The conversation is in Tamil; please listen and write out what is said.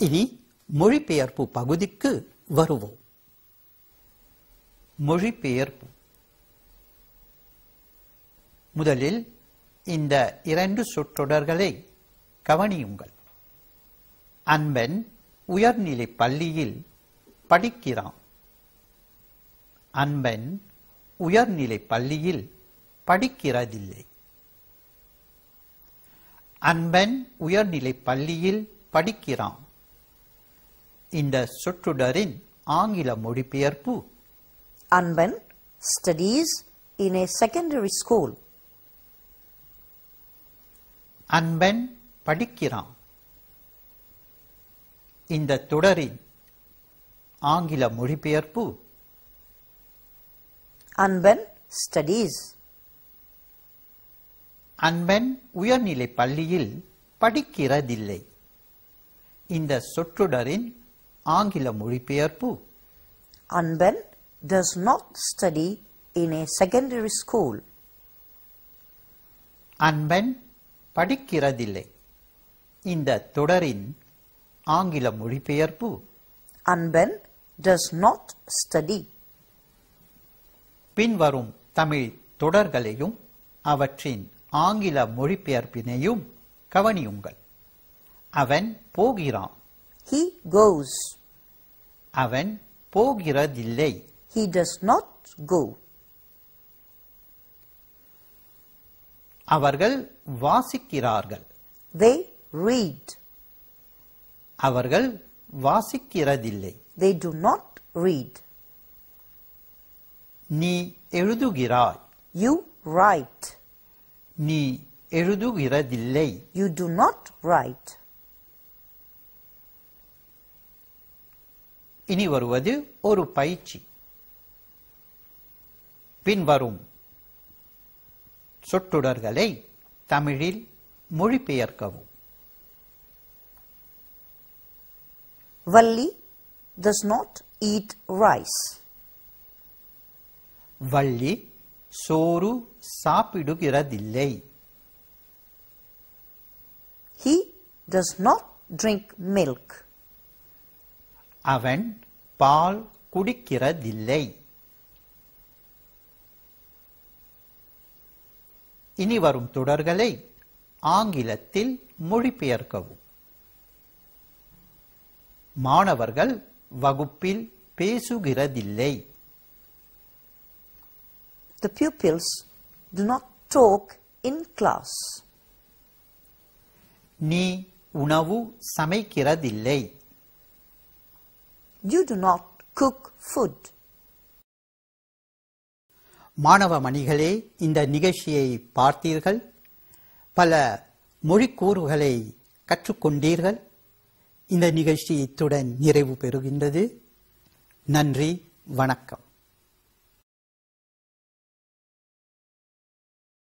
இனி மொழிபெயர்ப்பு பகுதிக்கு வருவோம். மொழிபெயர்ப்பு. முதலில் இந்த இரண்டு சொற்றொடர்களை கவனியுங்கள். அன்பன் உயர்நிலை பள்ளியில் படிக்கிறான். அன்பன் உயர்நிலை பள்ளியில் படிக்கிறதில்லை. அன்பன் உயர்நிலை பள்ளியில் படிக்கிறான். இந்த சொற்றொடரின் ஆங்கில மொழிபெயர்ப்பு Anban studies in a secondary school. அன்பன் படிக்கிறான் இந்த தொடரின் ஆங்கில மொழிபெயர்ப்பு Anban studies. அன்பன் உயர்நிலை பள்ளியில் படிக்கிறதில்லை இந்த சொற்றொடரின் ஆங்கில மொழிபெயர்ப்பு. Anban does not study in a secondary school. அன்பன் படிக்கிறதில்லை. இந்த தொடரின் ஆங்கில மொழிபெயர்ப்பு. Anban does not study. பின்வரும் தமிழ் தொடர்களையும் அவற்றின் ஆங்கில மொழிபெயர்ப்பினையும் கவனியுங்கள். அவன் போகிறான். He goes. அவன் போகிறதில்லை He does not go. அவர்கள் வாசிக்கிறார்கள் They read. அவர்கள் வாசிக்கிறதில்லை They do not read. நீ எழுதுகிறாய் You write. நீ எழுதுகிறதில்லை You do not write. இனி வருவது ஒரு பயிற்சி பின்வரும் சொற்றொடர்களை தமிழில் மொழிபெயர்க்கவும் Valli does not eat rice. Valli சோறு சாப்பிடுகிறதில்லை He does not drink milk. அவன் பால் குடிக்கிறதில்லை. இனி வரும் தொடர்களை ஆங்கிலத்தில் மொழிபெயர்க்கவும். மாணவர்கள் வகுப்பில் பேசுகிறதில்லை. The pupils do not talk in class. நீ உணவு சமைக்கிறதில்லை. You do not cook food. மாணவ மணிகளே இந்த நிகழ்ச்சியை பார்த்தீர்கள்? பல மொழிக்கூறுகளை கற்றுக்கொண்டீர்கள்? இந்த நிகழ்ச்சி இத்துடன் நிறைவு பெறுகின்றது. நன்றி வணக்கம்.